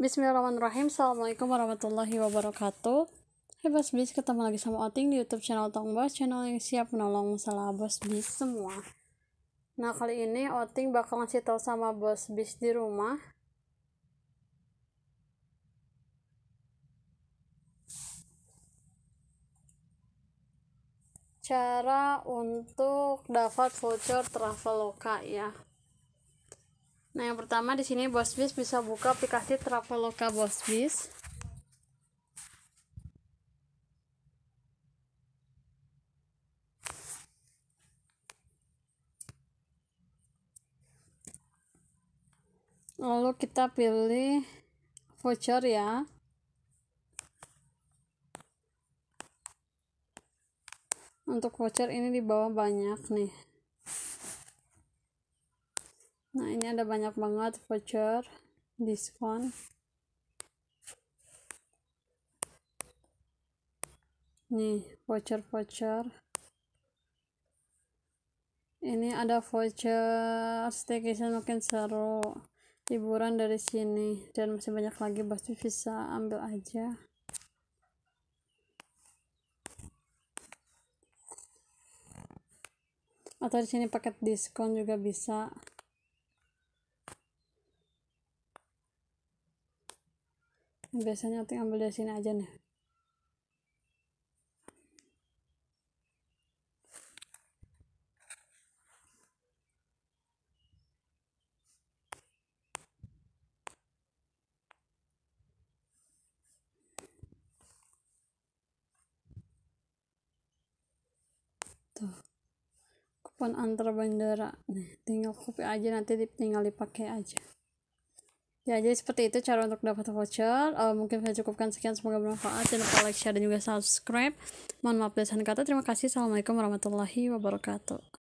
Bismillahirrahmanirrahim. Assalamualaikum warahmatullahi wabarakatuh. Hai Bos Bis, ketemu lagi sama Oting di youtube channel Tong Bos. Channel yang siap menolong masalah Bos Bis semua. Nah kali ini Oting bakal ngasih tau sama Bos Bis di rumah. Cara untuk dapat voucher Traveloka ya Nah, yang pertama di sini Bosbis bisa buka aplikasi Traveloka Bosbis. Lalu kita pilih voucher ya. Untuk voucher ini di bawah banyak nih nah ini ada banyak banget voucher diskon. Nih voucher-voucher ini ada voucher staycation makin seru. Liburan dari sini. Dan masih banyak lagi pasti bisa ambil aja. Atau di sini paket diskon juga bisa biasanya tinggal ambil dari sini aja nih. Tuh. Kupon antar bandara. Nih tinggal copy aja nanti tinggal dipakai aja ya jadi seperti itu cara untuk dapat voucher. Uh, mungkin saya cukupkan sekian semoga bermanfaat. Jangan lupa like share dan juga subscribe. Mohon maaf dari kata. Terima kasih. Assalamualaikum warahmatullahi wabarakatuh